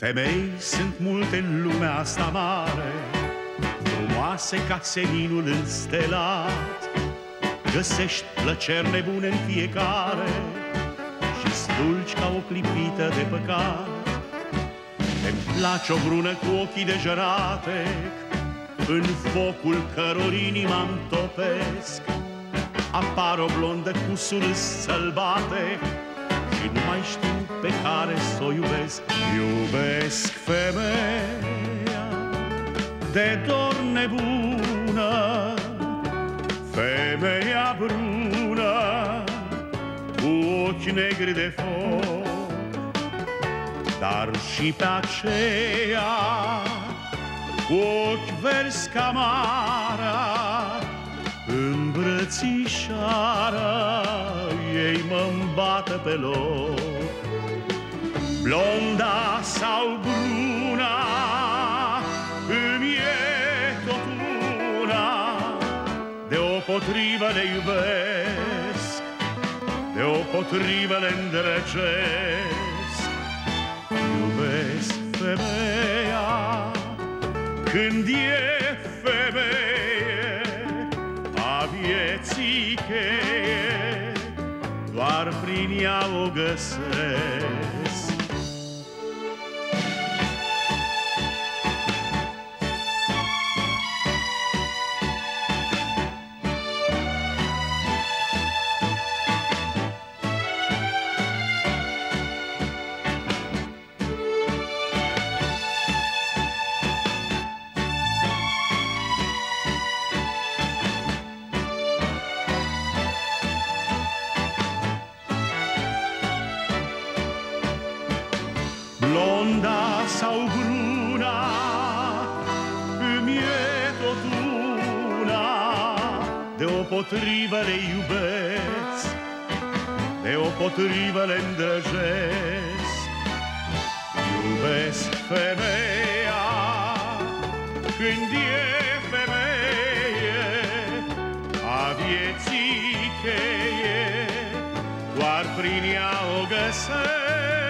Femei sunt multe în lumea asta mare Frumoase ca seninul înstelat. Găsești plăceri nebune în fiecare și dulci ca o clipită de păcat. Îmi place o brună cu ochii de jăratec În focul căror inima topesc. Apar o blondă cu surâs sălbatec Și nu mai știu pe care să o iubesc. Iubesc femeia de dor nebună Femeia brună cu ochi negri de foc. Dar și pe aceea cu ochi verzi ca marea Îmbrățișarea ei mă bată pe loc. Blonda sau bruna îmi e tot una. Deopotrivă le iubesc Deopotrivă le îndrăgesc. Iubesc femeia când e femeie A vieții cheie Doar prin ea o găsesc Blonda sau bruna Îmi e tot una. Deopotrivă le iubesc Deopotrivă le îndrăgesc Iubesc femeia Când e femeie A vieții cheie Doar prin ea o găsesc